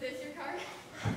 this your car?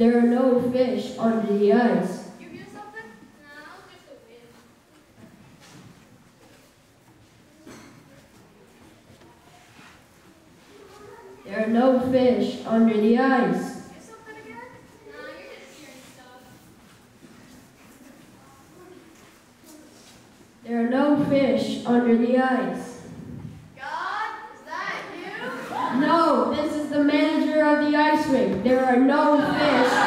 There are no fish under the ice. You hear something? No, just a wind. There are no fish under the ice. There are no fish under the ice. There are no fish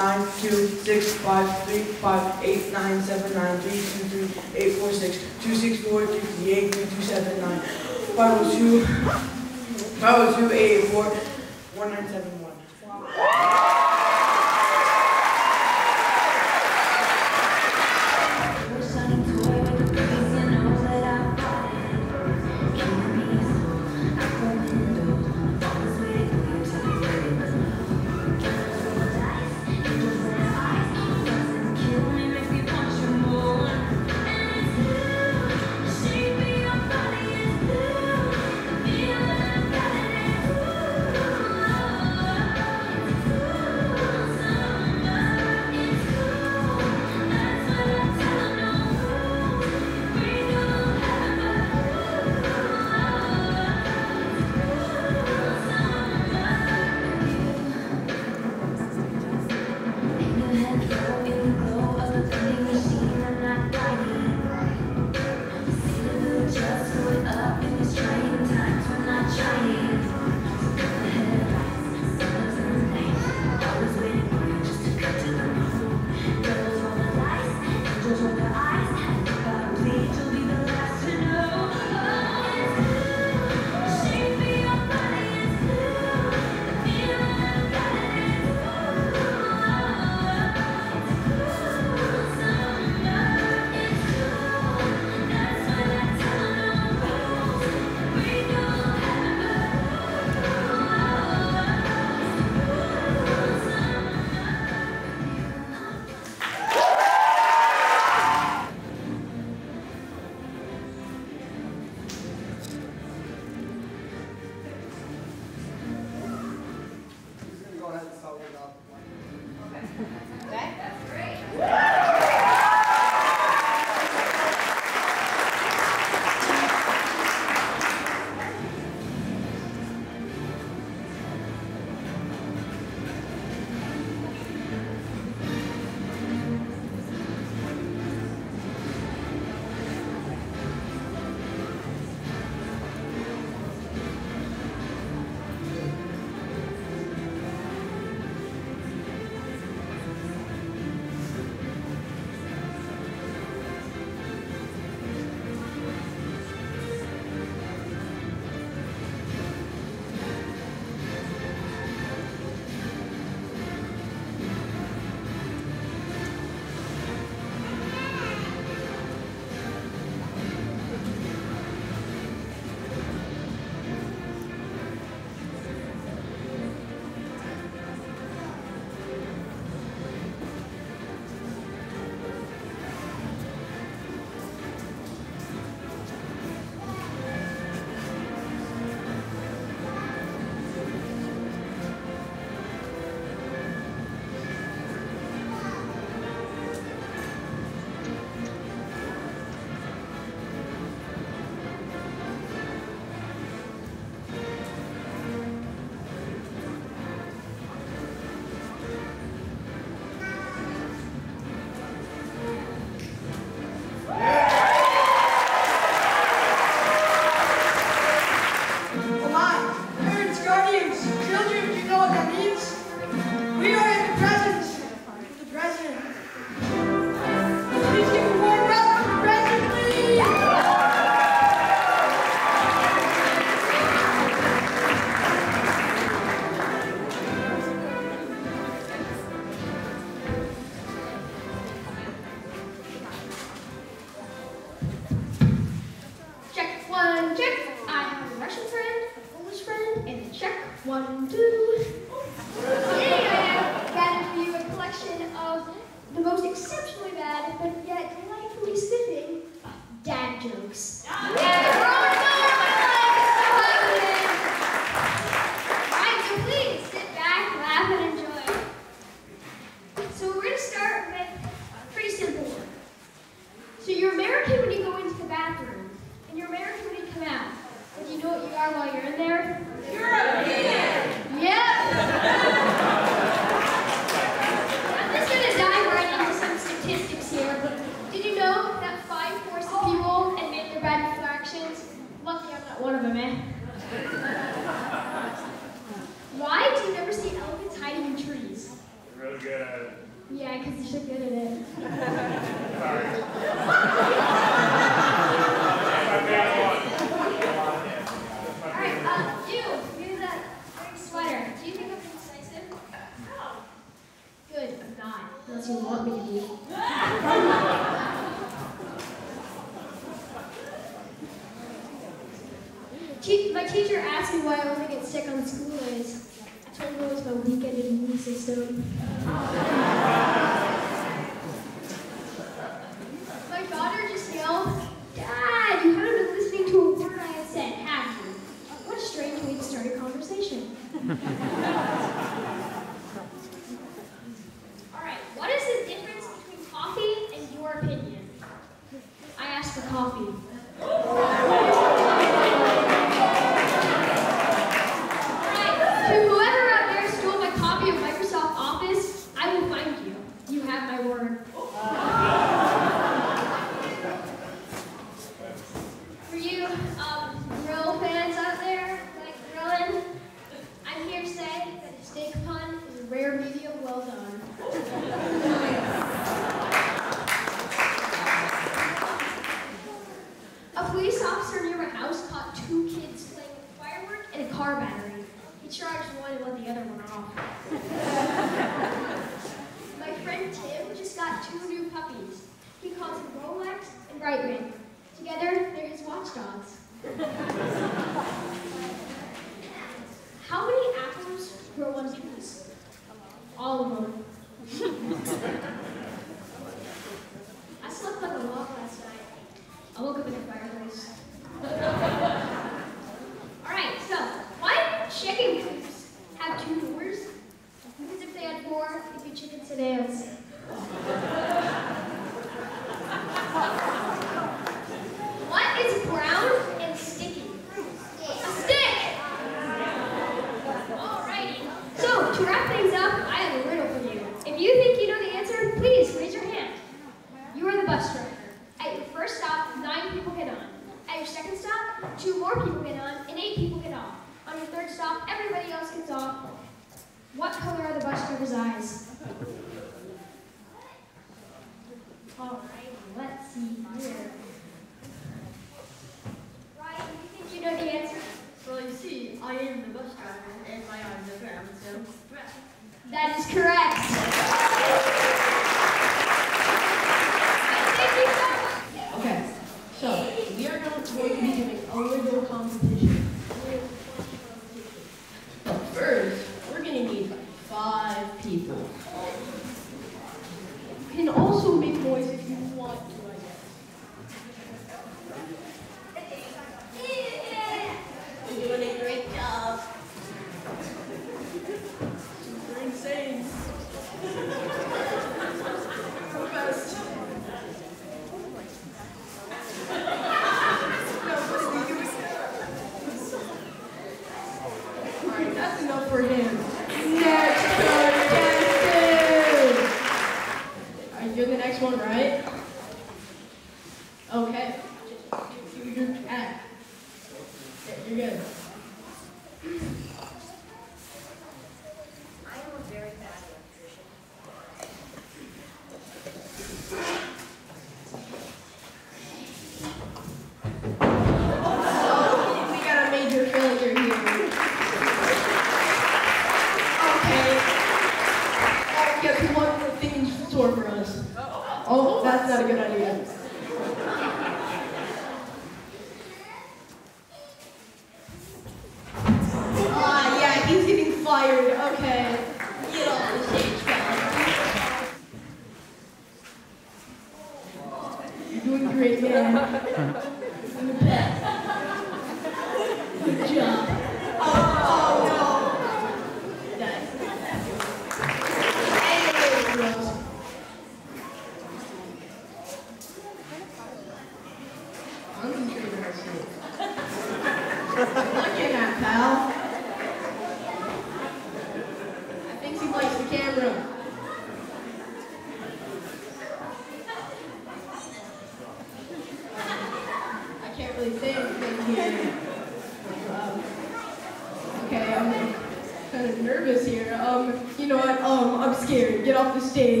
dele.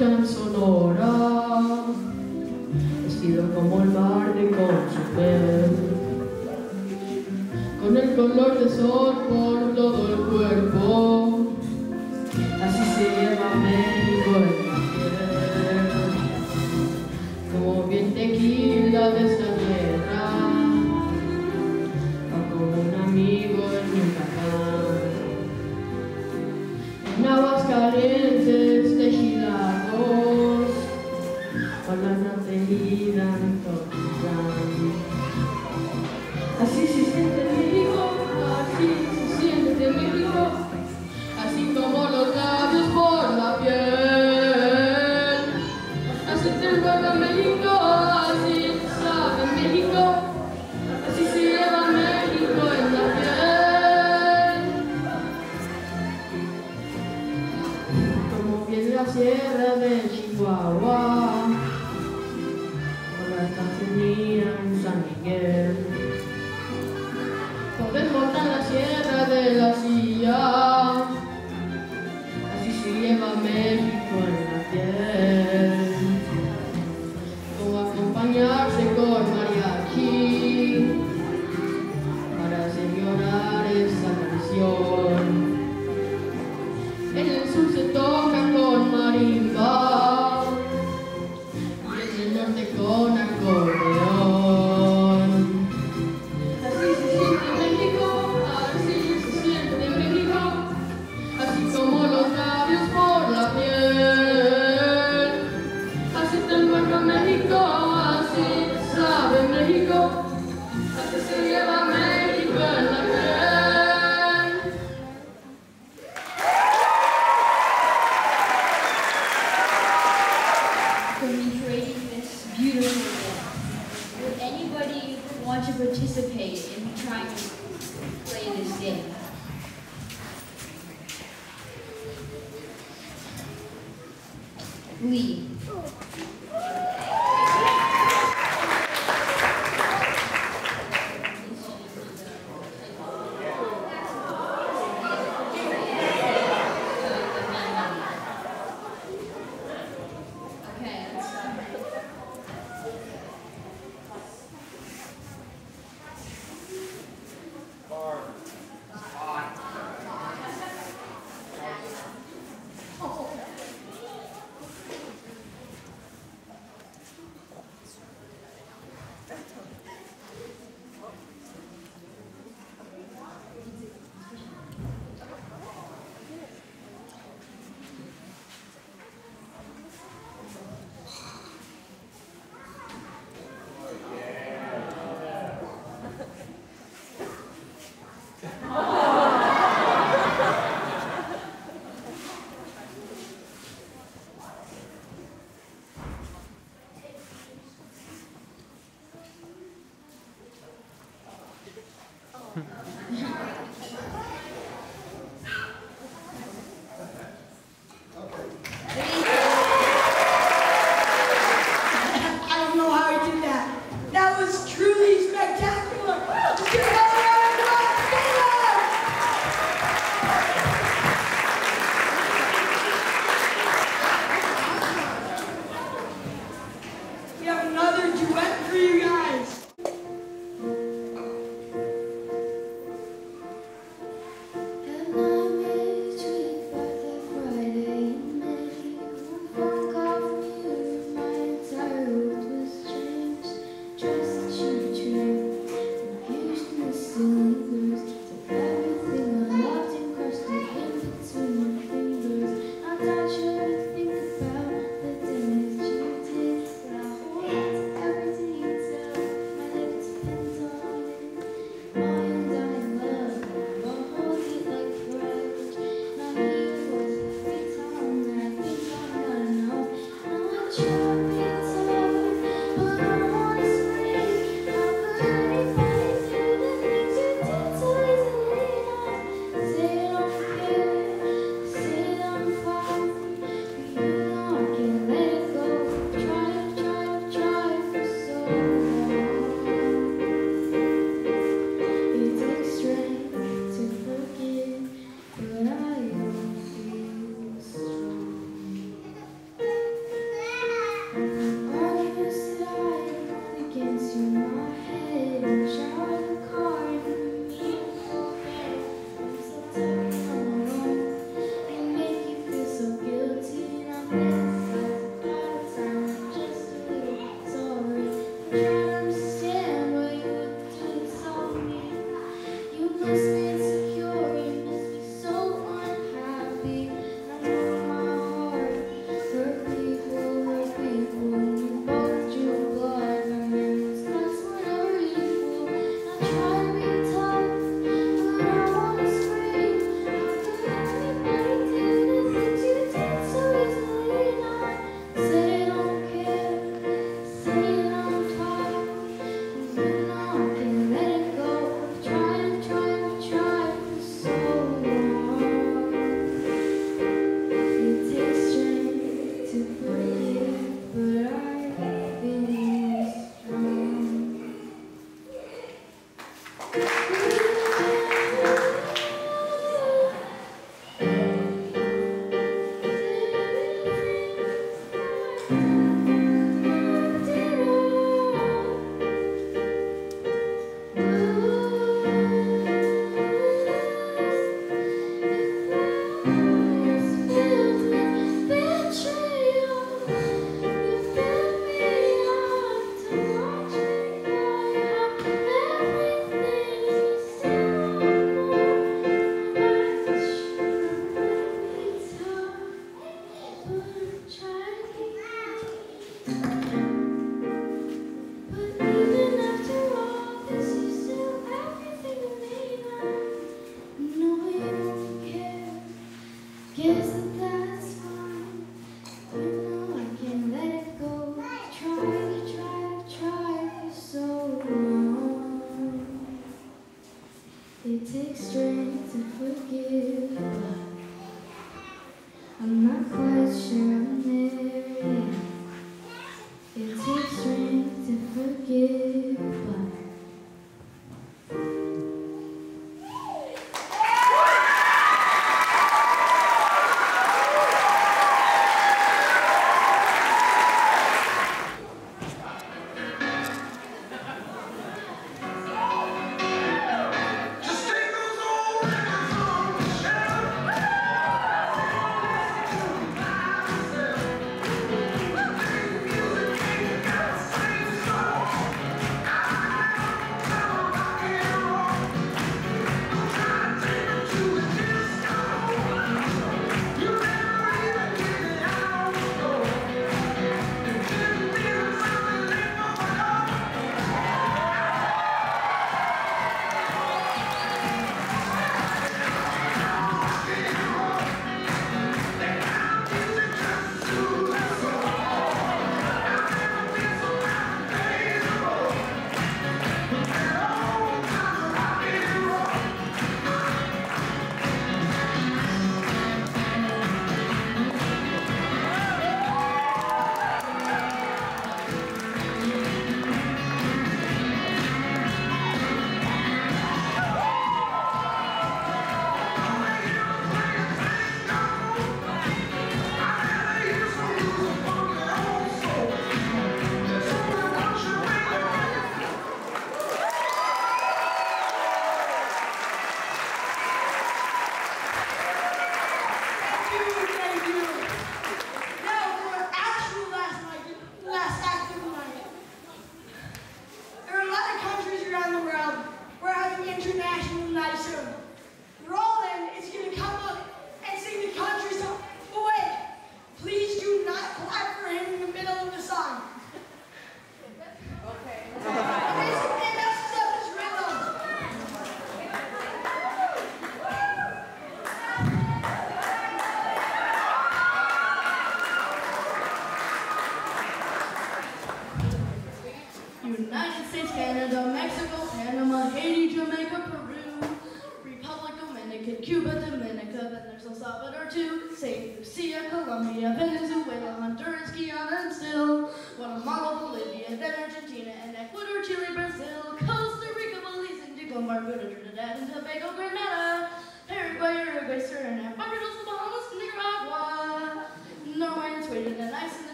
chan sonora, vestido como el mar de con su piel, con el color de sorbo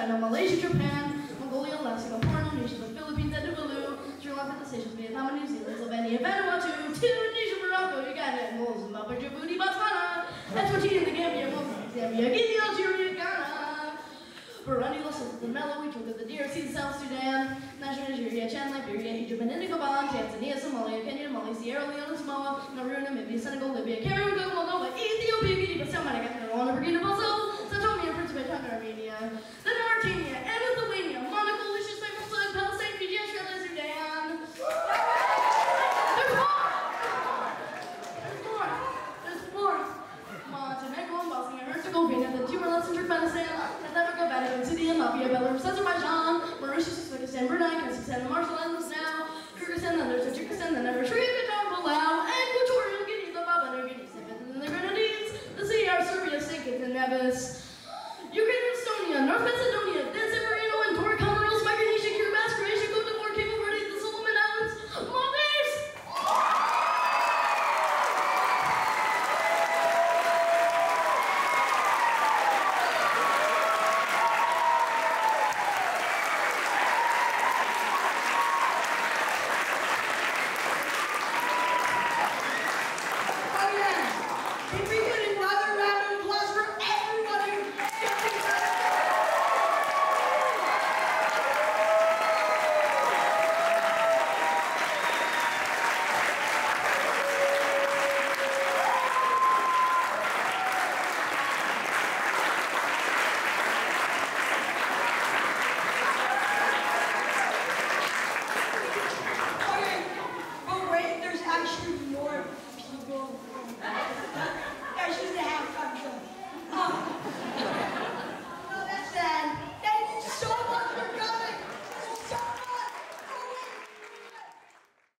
China, Malaysia, Japan, Mongolia, Alaska, Singapore, Indonesia, the Philippines, and Tuvalu, Sri Lanka, the Seychelles, Vietnam, New Zealand, Slovenia, Vanuatu, Tunisia, Morocco, Uganda, Zimbabwe, Djibouti, Botswana, Eswatini, the Gambia, Mozambique, Zambia, Guinea, Algeria, Ghana, Burundi, Lesotho, the Malawi, Togo, the DRC, the South Sudan, Nigeria, Nigeria, Chad, Liberia, Egypt, and Gabon, Tanzania, Somalia, Kenya, Mali, Sierra Leone, Samoa, Nauru, Namibia, Senegal, Libya, Cameroon, Moldova, Ethiopia, Guinea, Bissau, Madagascar, Rwanda, Burkina Faso, Sao Tome and Principe, Armenia, Latvia, Belarus, Azerbaijan, Mauritius, Uzbekistan, Brunei, Kazakhstan, the Marshall Islands now, Kyrgyzstan, then there's Tajikistan, then Eritrea, Qatar, Palau, Equatorial Guinea, the Papua New Guinea, and the Grenadines, the CR, Serbia, St. Kitts and Nevis, Ukraine, Estonia, North Macedonia,